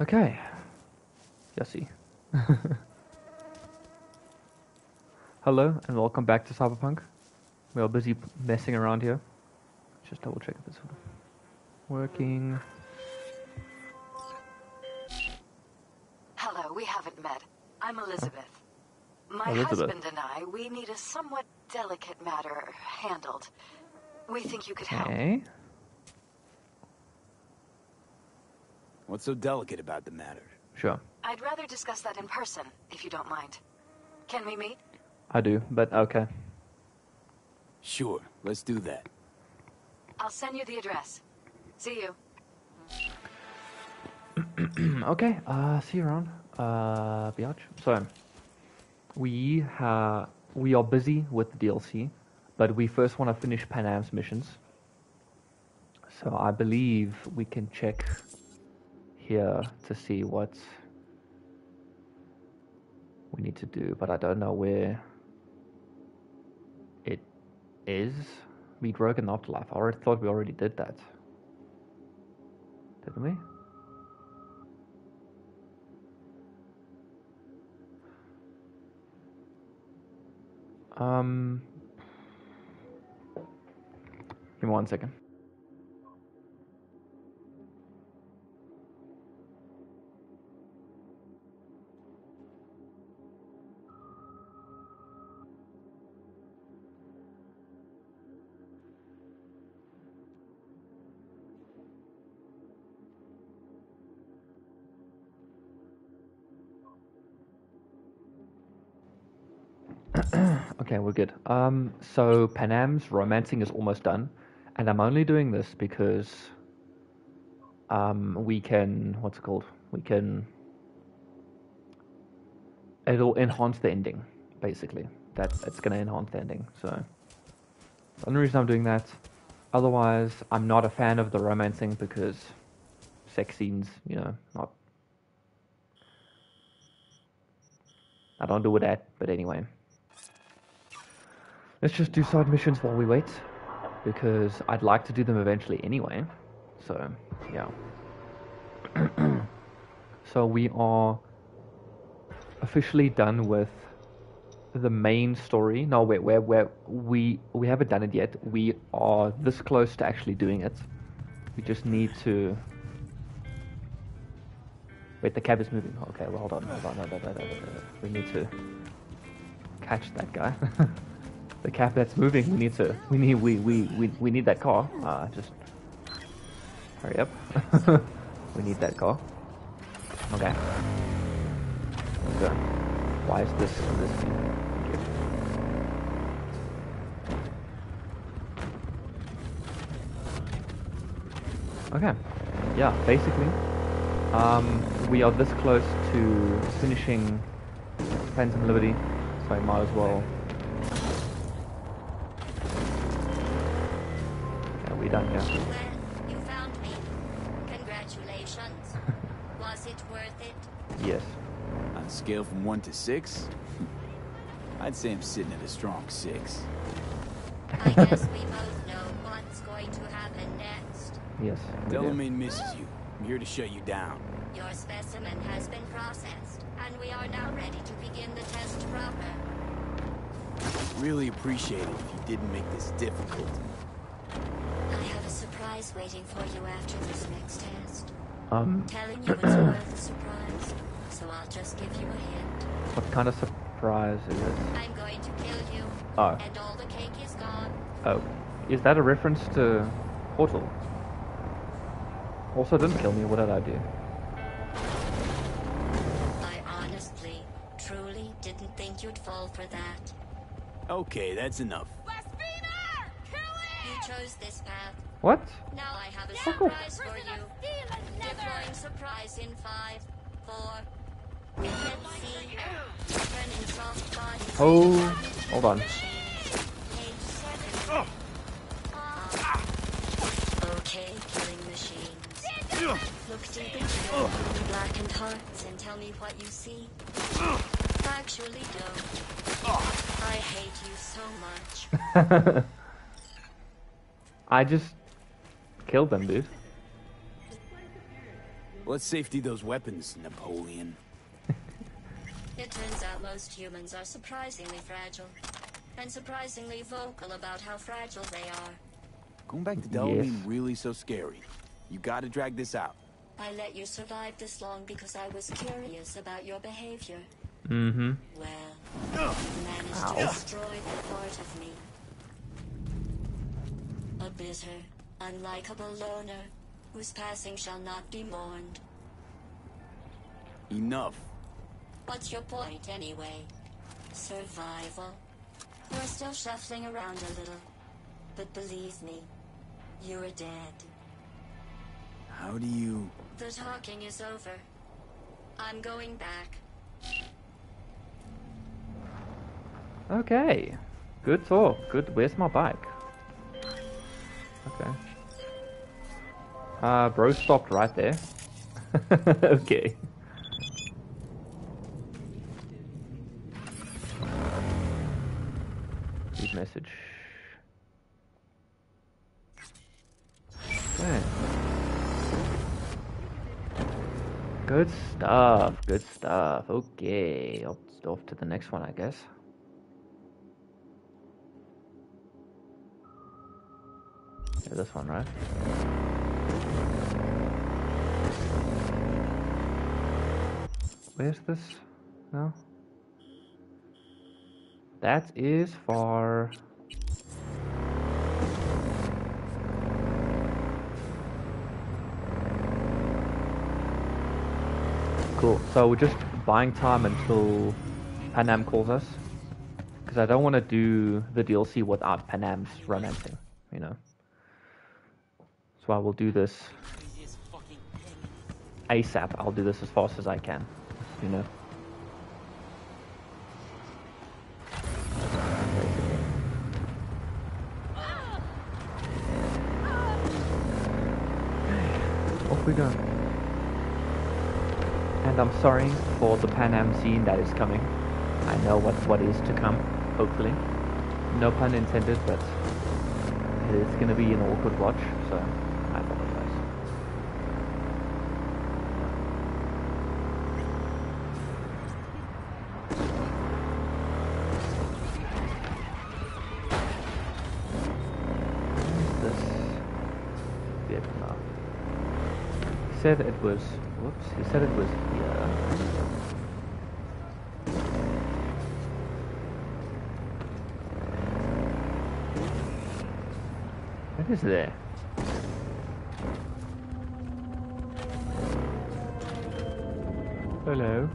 Okay. Yossi. Hello and welcome back to Cyberpunk. We are busy messing around here. Just double check if it's working. Hello, we haven't met. I'm Elizabeth. My Elizabeth. husband and I, we need a somewhat delicate matter handled. We think you could help. Okay. What's so delicate about the matter? Sure. I'd rather discuss that in person, if you don't mind. Can we meet? I do, but okay. Sure, let's do that. I'll send you the address. See you. okay, uh, see you around. Uh, biatch. So, we ha- we are busy with the DLC, but we first want to finish Panam's missions. So I believe we can check here to see what we need to do, but I don't know where it is. Meet Rogue the Afterlife. I already thought we already did that. Didn't we? Um, give me one second. Okay, we're good. Um, so Panam's romancing is almost done, and I'm only doing this because um, we can what's it called? We can it'll enhance the ending, basically. That's it's gonna enhance the ending. So the only reason I'm doing that. Otherwise, I'm not a fan of the romancing because sex scenes, you know, not. I don't do that, but anyway. Let's just do side missions while we wait, because I'd like to do them eventually anyway. So, yeah. so we are officially done with the main story. No, wait, where where we we haven't done it yet. We are this close to actually doing it. We just need to. Wait, the cab is moving. Okay, well, hold on, hold on, on, hold on, hold on, hold. We need to catch that guy. the cap that's moving. We need to. We need. We we we, we need that car. Uh, just hurry up. we need that car. Okay. Okay. Why is this this? Okay. Yeah. Basically, um, we are this close to finishing Phantom Liberty, so I might as well. Yeah, done. Yeah. Well, you found me. Congratulations. Was it worth it? Yes. On a scale from 1 to 6, I'd say I'm sitting at a strong 6. I guess we both know what's going to happen next. Yes. we. Delamain misses you. I'm here to shut you down. Your specimen has been processed, and we are now ready to begin the test proper. Really appreciate it if you didn't make this difficult. I have a surprise waiting for you after this next test. Um, Telling you is worth a surprise, so I'll just give you a hint. what kind of surprise is this? I'm going to kill you, Oh. and all the cake is gone. Oh, is that a reference to Portal? Also, didn't kill me. What did I do? I honestly, truly didn't think you'd fall for that. Okay, that's enough. You chose this path. What? Now I have a Fuck off. surprise for you. Deploying surprise in five, four. Let's see. Turning soft bodies. Oh, hold on. Page seven. Okay, killing machines. Look deep into your blackened hearts and tell me what you see. Actually, don't. I hate you so much. I just killed them, dude. Let's safety those weapons, Napoleon. It turns out most humans are surprisingly fragile. And surprisingly vocal about how fragile they are. Going back to Delamain Yes. really so scary. You gotta drag this out. I let you survive this long because I was curious about your behavior. Mm-hmm. Well, you managed to destroy that part of me. A bitter, unlikable loner whose passing shall not be mourned. Enough. What's your point, anyway? Survival. You're still shuffling around a little. But believe me, you're dead. How do you... The talking is over. I'm going back. Okay. Good talk. Good. Where's my bike? Okay. Uh, bro stopped right there. okay. Read message. Good stuff. Good stuff. Okay. Off off to the next one, I guess. Yeah, this one, right? Where's this? No? That is far. Cool. So we're just buying time until Panam calls us. Because I don't want to do the DLC without Panam's romancing, you know. So I will do this ASAP. I'll do this as fast as I can, you know. Off we go. And I'm sorry for the Panam scene that is coming. I know what what is to come, hopefully. No pun intended, but it is gonna be an awkward watch, so said it was. Whoops. He said it was here. What is there? Hello.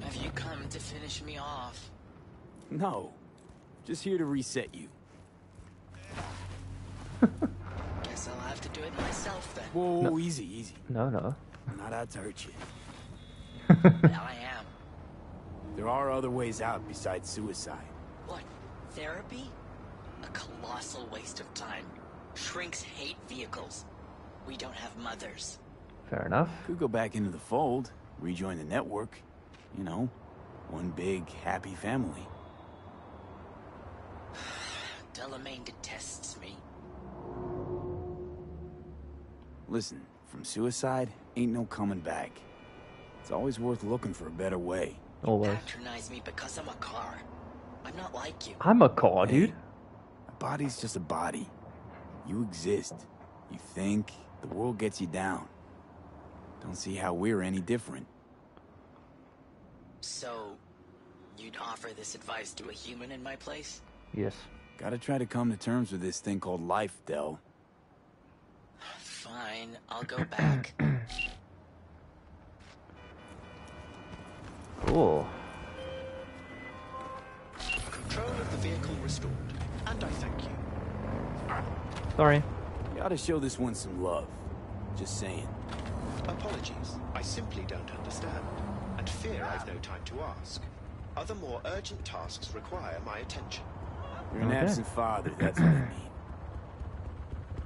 Have you come to finish me off? No. Just here to reset you. Guess I'll have to do it myself then. Whoa, whoa, easy, easy. No, no. I'm not out to hurt you. Now I am. There are other ways out besides suicide. What? Therapy? A colossal waste of time. Shrinks hate vehicles. We don't have mothers. Fair enough. Could go back into the fold, rejoin the network. You know, one big, happy family. Delamain detests me. Listen, from suicide, ain't no coming back. It's always worth looking for a better way. Always. Patronize me because I'm a car. I'm not like you. I'm a car, dude. A body's just a body. You exist. You think, the world gets you down. Don't see how we're any different. So, you'd offer this advice to a human in my place? Yes. Gotta try to come to terms with this thing called life, Del. Fine, I'll go back. Cool. Control of the vehicle restored. And I thank you. Sorry. You ought to show this one some love. Just saying. Apologies. I simply don't understand. And fear I've no time to ask. Other more urgent tasks require my attention. You're an Okay. absent father, that's what I mean.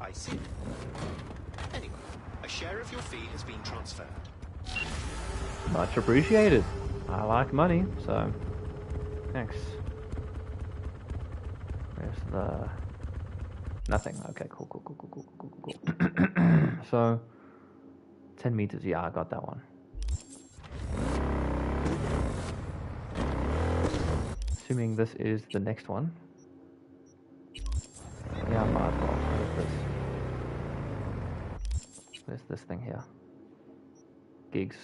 I see. Anyway, a share of your fee has been transferred. Much appreciated. I like money, so thanks. Where's the nothing? Okay, cool, cool, cool, cool, cool, cool, cool. so ten meters. Yeah, I got that one. Assuming this is the next one. Yeah, I might as well this. There's this thing here. Gigs.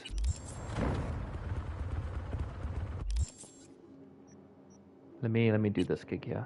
Let me let me do this gig here.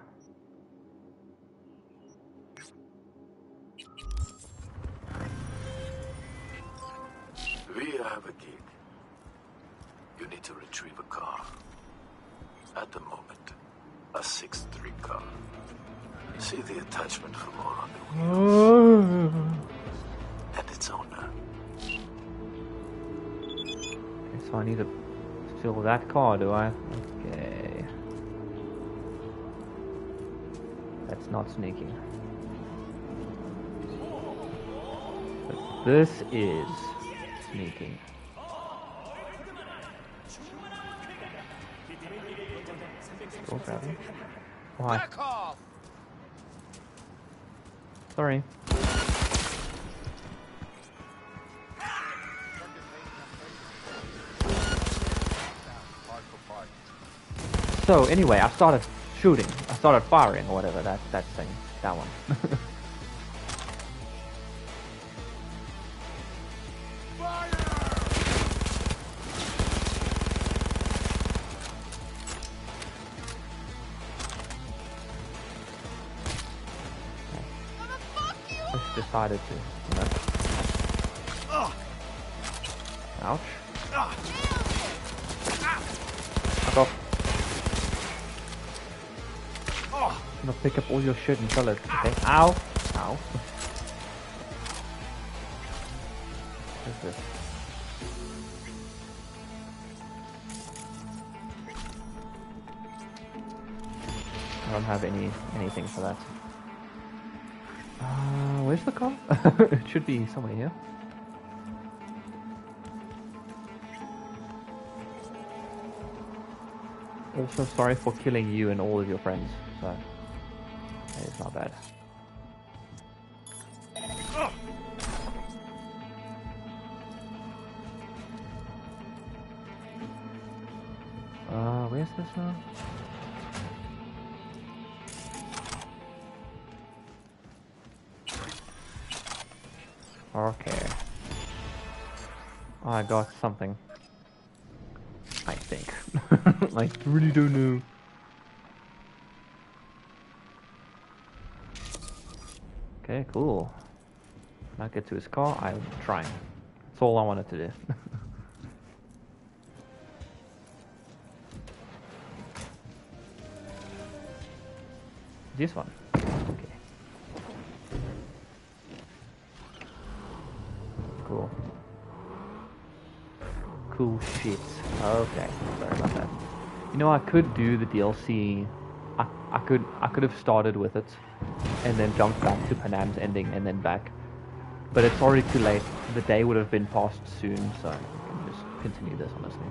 Sneaking. But this is sneaking. Why? Sorry. So anyway, I started shooting. Started firing or whatever that that thing, that one. Decided to. Pick up all your shit and sell it. Okay. Ow. Ow. What's this? I don't have any anything for that. Uh, where's the car? it should be somewhere here. Also, sorry for killing you and all of your friends. It's not bad. Uh, where's this one? Okay. I got something. I think. I really don't know. Okay, cool. Not get to his car. I'm trying. That's all I wanted to do. this one. Okay. Cool. Cool shit. Okay, sorry about that. You know, I could do the DLC. I, I could I could have started with it, and then jumped back to Panam's ending and then back. But it's already too late. The day would have been passed soon, so I can just continue this honestly.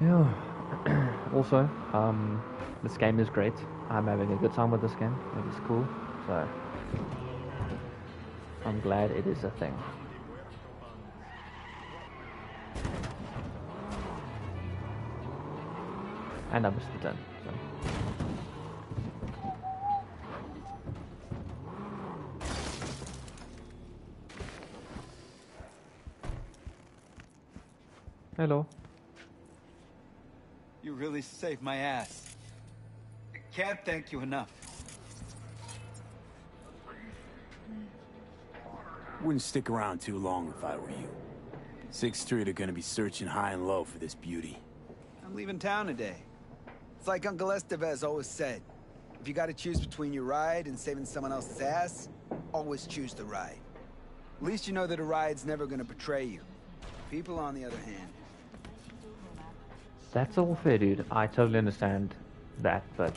Yeah. also, um, this game is great. I'm having a good time with this game. It is cool. So I'm glad it is a thing. And I missed the turn. So. Hello. You really saved my ass. I can't thank you enough. Wouldn't stick around too long if I were you. Sixth Street are gonna be searching high and low for this beauty. I'm leaving town today. It's like Uncle Estevez always said. If you gotta choose between your ride and saving someone else's ass, always choose the ride. At least you know that a ride's never gonna betray you. People, on the other hand, That's all fair, dude. I totally understand that, but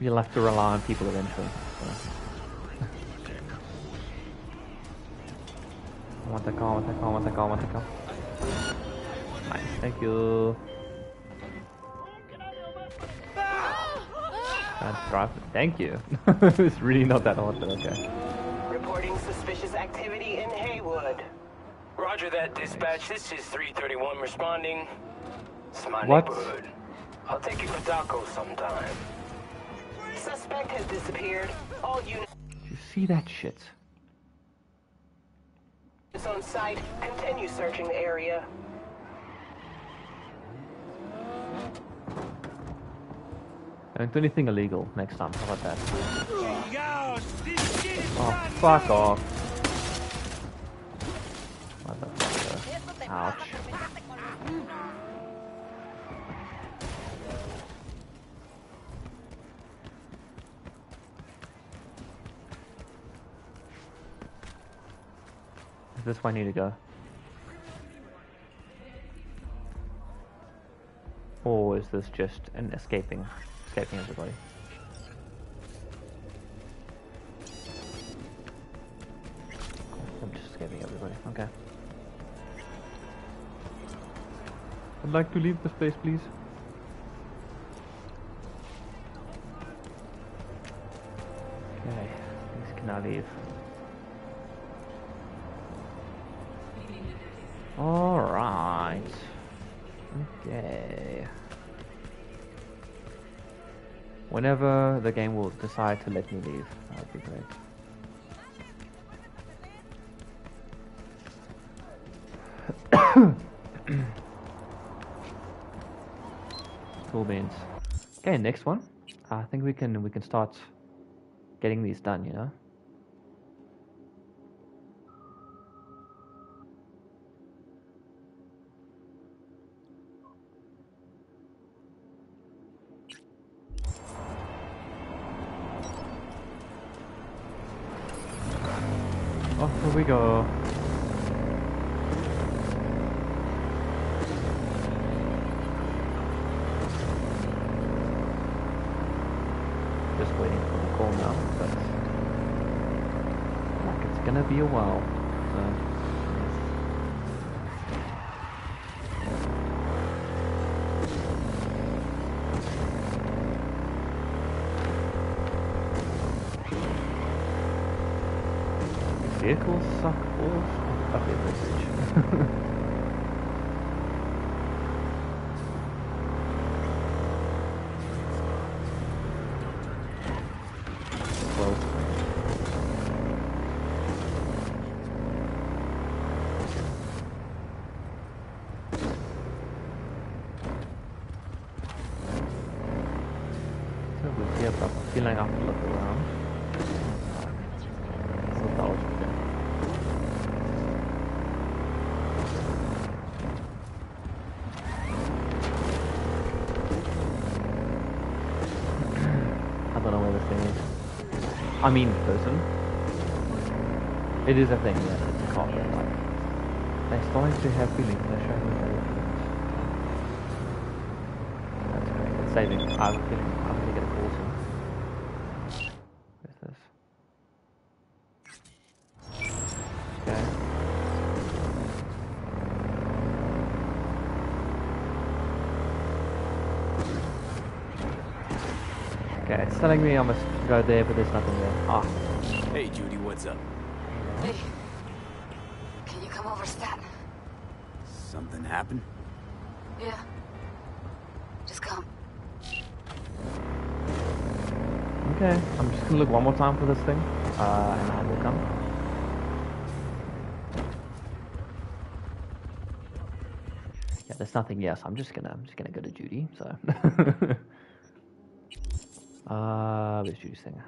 you'll have to rely on people eventually. So. I want the car, I want the car, I want the car, I want the car. Nice, thank you. Can't. Thank you. it's really not that hard, but okay. Reporting suspicious activity in Heywood. Roger that, dispatch. This is 331 responding. It's my What? neighborhood. I'll take you for tacos sometime. Suspect has disappeared. All units You see that shit? It's on site. Continue searching the area. Don't do anything illegal next time. How about that? Oh, fuck off. Motherfucker. Ouch. Is this where I need to go? Or is this just an escaping, escaping everybody? I'm just escaping everybody. Okay. I'd like to leave this place, please. Okay, please can I leave? Alright. Okay. Whenever the game will decide to let me leave, that would be great. cool beans. Okay, next one. I think we can we can start getting these done, you know? Oh, here we go. Just waiting for the call now, but like it's gonna be a while. So. Vehicles suck balls. Okay, message. well. So we'll see about feeling up to look around. So that was okay. I don't know where this thing is. I mean, person. It is a thing, yeah. It's a car, but like, they're starting to have feelings. They're showing me their. That's great. It's saving. I'm a feeling I'm gonna get a call soon. Where's this? Okay. Okay, it's telling me I must go there, but there's nothing there. Ah, Hey, Judy, what's up? Hey, can you come over, Stat? Something happened? Yeah. Just come. okay. I'm just gonna look one more time for this thing, uh, and I will come. Yeah, there's nothing. Yes, I'm just gonna, I'm just gonna go to Judy. So, uh, thing?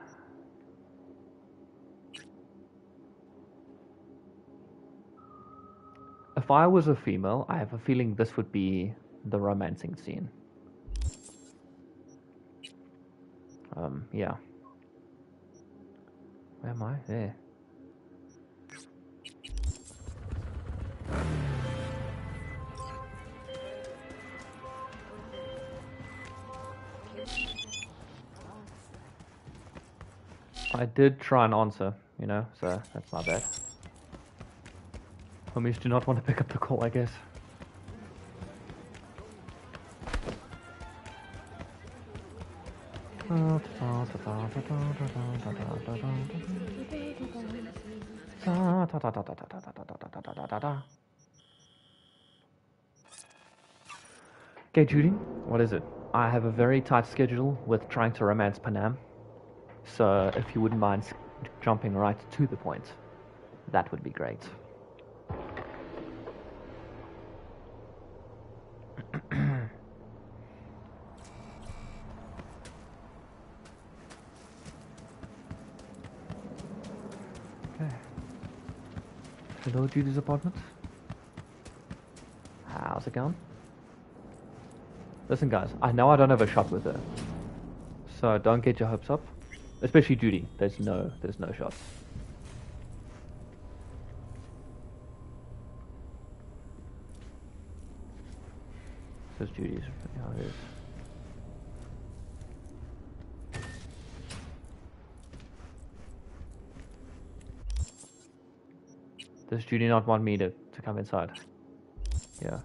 If I was a female, I have a feeling this would be the romancing scene. Um, yeah. Where am I? There. I did try and answer, you know, so that's not bad. Homies do not want to pick up the call, I guess. Okay, Judy, what is it? I have a very tight schedule with trying to romance Panam. So if you wouldn't mind jumping right to the point, that would be great. okay. Hello, Judy's apartment. How's it going? Listen, guys, I know I don't have a shot with her, so don't get your hopes up. Especially Judy. There's no, there's no shots. Says Judy's. How it is. Does Judy not want me to, to come inside? Yeah.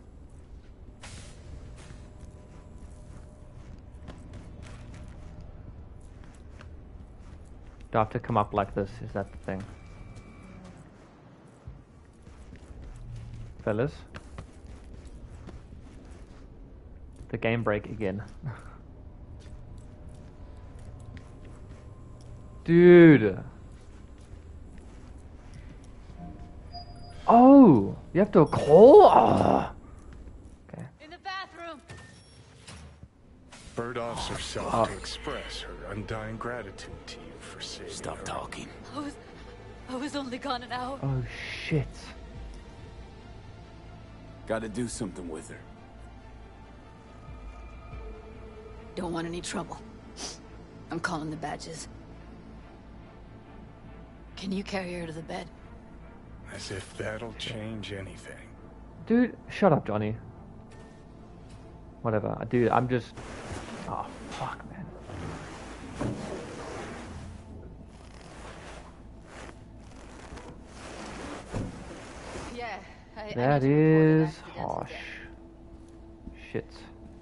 Do I have to come up like this? Is that the thing? Fellas? The game break again. Dude! Oh! You have to call? Oh. Okay. In the bathroom. Bird Officer herself Oh. to express her undying gratitude to you for saving Stop her. talking. I was, I was only gone an hour. Oh shit. Gotta do something with her. Don't want any trouble. I'm calling the badges. Can you carry her to the bed? As if that'll change anything. Dude, shut up, Johnny. Whatever. Dude, I'm just. Oh, fuck, man. Yeah, I, That I need to report an is accidental harsh. Shit.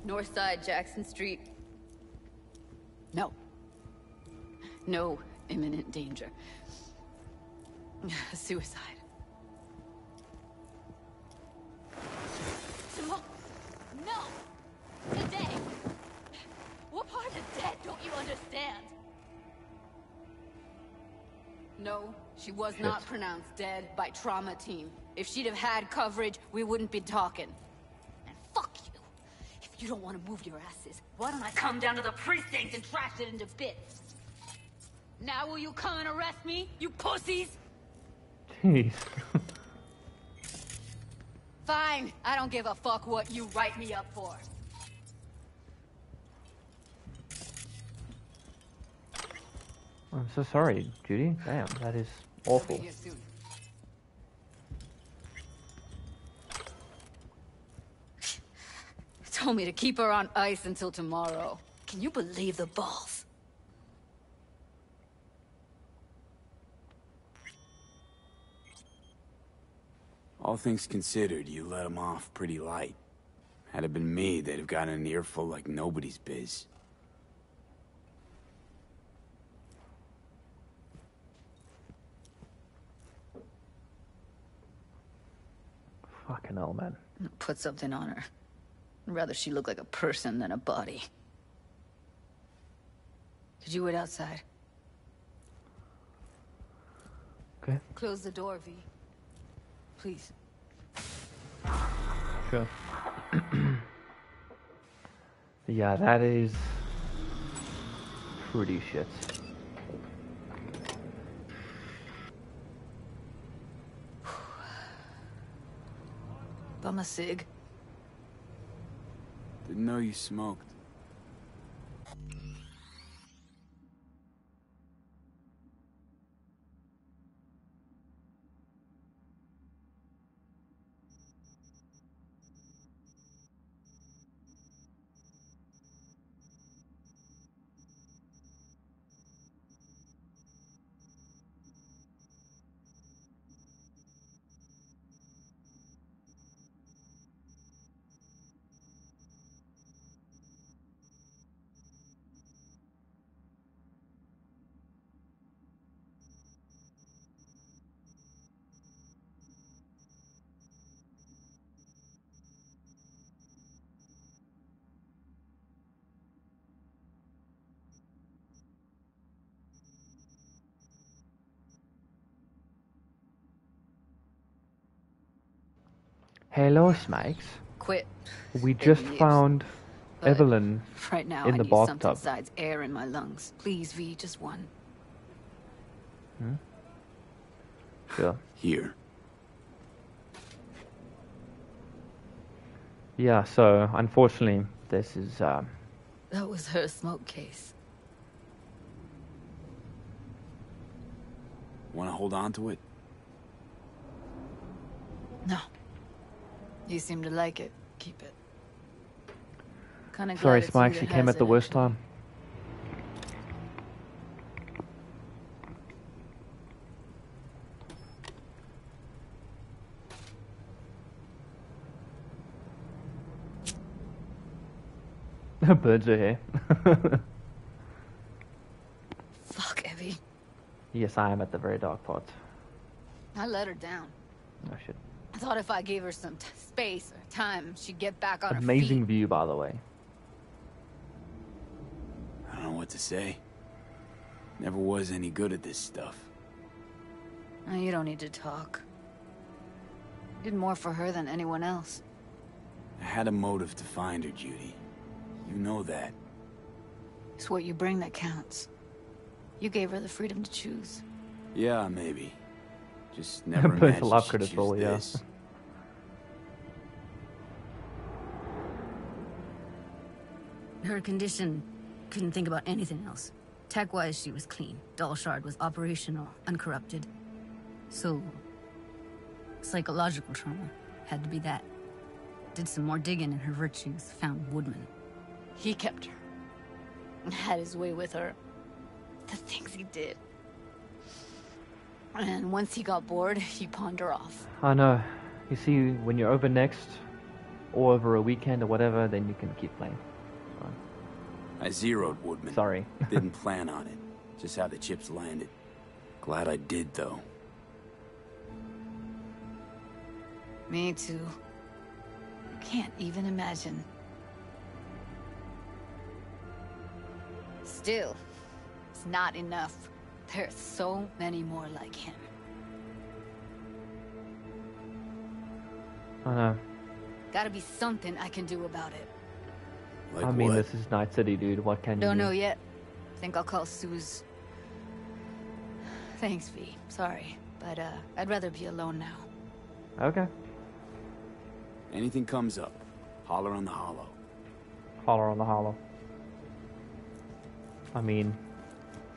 North side, Jackson Street. No. No imminent danger. Suicide. Simone! No! Today! What part of dead don't you understand? No, she was not pronounced dead by trauma team. If she'd have had coverage, we wouldn't be talking. And fuck you. If you don't want to move your asses, why don't I come down to the precinct and trash it into bits? Now will you come and arrest me, you pussies? Jeez. Fine. I don't give a fuck what you write me up for. I'm so sorry, Judy. Damn, that is awful. Be here soon. Told me to keep her on ice until tomorrow. Can you believe the balls? All things considered, you let them off pretty light. Had it been me, they'd have gotten an earful like nobody's biz. Fucking hell, man. Put something on her. I'd rather she look like a person than a body. Could you wait outside? Okay. Close the door, V. Please. Sure. yeah, that is pretty shit. Bum a cig. Didn't know you smoked. Hello, Smikes. Quit. We Big just news. found But Evelyn Right now, in I the need something besides air in my lungs. Please, V, just one. Hmm? Sure. Here. Yeah, so unfortunately, this is um, That was her smoke case. Want to hold on to it? No. You seem to like it. Keep it. Kinda sorry, Smikes. you came at the worst time. Birds are here. Fuck, Evie. yes, I am at the very dark part. I let her down. I shit. I thought if I gave her some t- space or time, she'd get back on her Amazing view, by the way. I don't know what to say. Never was any good at this stuff. feet. You don't need to talk. You did more for her than anyone else. I had a motive to find her, Judy. You know that. It's what you bring that counts. You gave her the freedom to choose. Yeah, maybe. Just never Both imagined love she'd critical, choose yeah. this. Her condition couldn't think about anything else. Tech-wise, she was clean. Doll Shard was operational, uncorrupted. So, psychological trauma had to be that. Did some more digging in her virtues, found Woodman. He kept her. And had his way with her. The things he did. And once he got bored, he pawned her off. I know. You see, when you're over next, or over a weekend or whatever, then you can keep playing. I zeroed Woodman. Sorry. Didn't plan on it. Just how the chips landed. Glad I did, though. Me too. Can't even imagine. Still, it's not enough. There's so many more like him. I know. Gotta be something I can do about it. Like I mean, what? this is Night City, dude. What can Don't you know yet. Think I'll call Suze. Thanks, V. Sorry, but uh, I'd rather be alone now. Okay. Anything comes up, holler on the holo. Holler on the holo. I mean,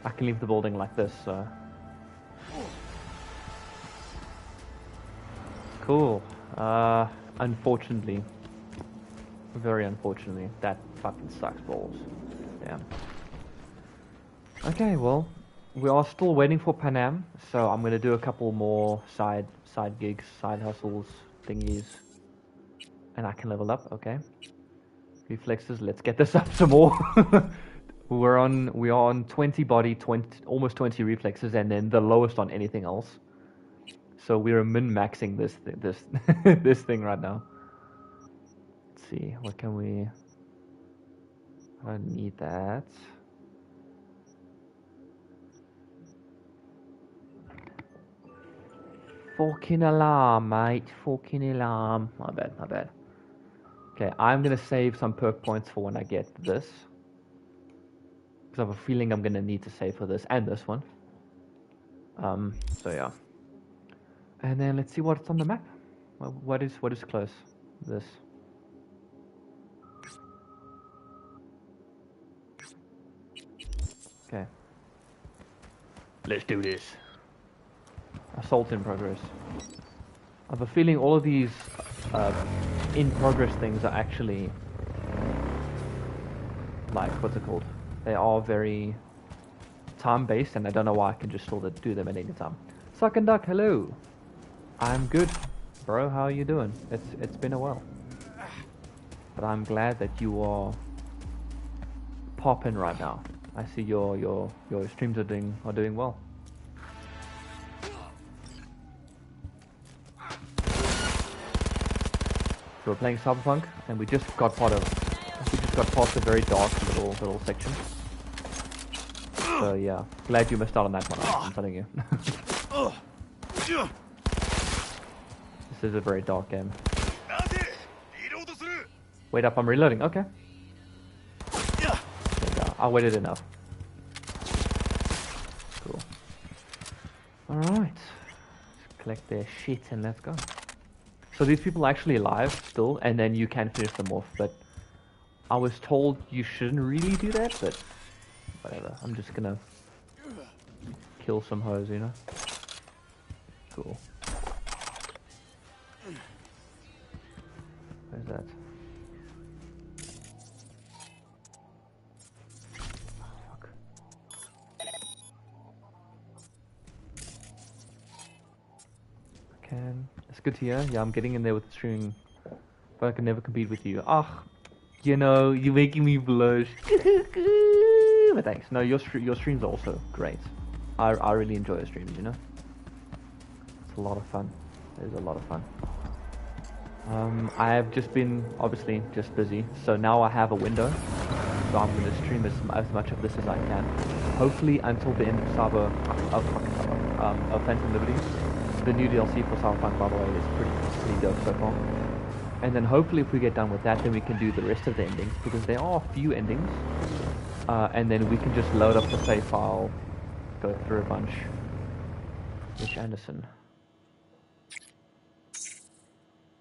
I can leave the building like this, so. Cool. Uh, unfortunately, very unfortunately, that fucking sucks balls. Damn. Okay, well, we are still waiting for Panam, so I'm gonna do a couple more side side gigs, side hustles, thingies, and I can level up. Okay. Reflexes. Let's get this up some more. We're on. We are on 20 body, 20 almost 20 reflexes, and then the lowest on anything else. So we're min maxing this th- this this thing right now. See. What can we? I don't need that. Fucking alarm, mate. Fucking alarm. My bad, my bad. Okay, I'm gonna save some perk points for when I get this. Because I have a feeling I'm gonna need to save for this and this one. Um, so yeah. And then let's see what's on the map. What is what is close? This. Let's do this. Assault in progress. I have a feeling all of these uh, in progress things are actually like what's it called? They are very time based, and I don't know why I can just sort of do them at any time. Suck and duck, hello. I'm good, bro. How are you doing? It's it's been a while, but I'm glad that you are popping right now. I see your your your streams are doing are doing well. So we're playing Cyberpunk, and we just got part of we just got past a very dark little little section. So yeah, glad you missed out on that one. I'm telling you. this is a very dark game. Wait up, I'm reloading. Okay. I waited enough. Cool. Alright. Collect their shit and let's go. So these people are actually alive still, and then you can finish them off, but I was told you shouldn't really do that, but whatever. I'm just gonna kill some hoes, you know? Cool. Hear. Yeah, I'm getting in there with the streaming, but I can never compete with you. Ah, you know, you're making me blush. but thanks. No, your your streams are also great. I I really enjoy your streams. You know, it's a lot of fun. It is a lot of fun. Um, I have just been obviously just busy, so now I have a window. So I'm going to stream as, as much of this as I can. Hopefully until the end of Cyber, of, of, um, of Phantom Liberty. The new DLC for Cyberpunk, by the way, is pretty, pretty dope so far. And then hopefully if we get done with that, then we can do the rest of the endings, because there are a few endings. Uh, and then we can just load up the save file, go through a bunch. Rich Anderson.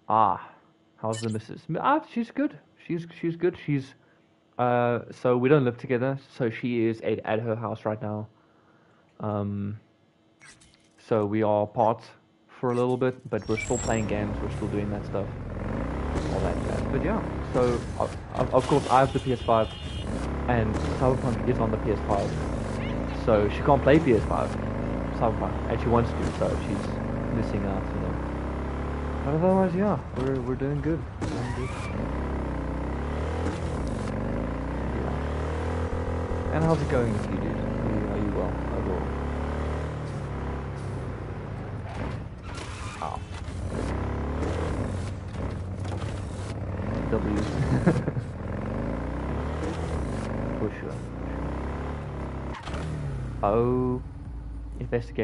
Ah, how's the missus? Ah, she's good. She's she's good. She's uh, so we don't live together. So she is at, at her house right now. Um, so we are apart for a little bit, but we're still playing games. We're still doing that stuff, all that jazz. But yeah, so uh, of, course I have the PS5, and Cyberpunk is on the PS5. So she can't play PS5, Cyberpunk, and she wants to. So she's missing out, you know. But otherwise, yeah, we're we're doing good. We're doing good. And how's it going with you, dude? Are you, are you well overall? Oh. W. For sure. Oh, investigate.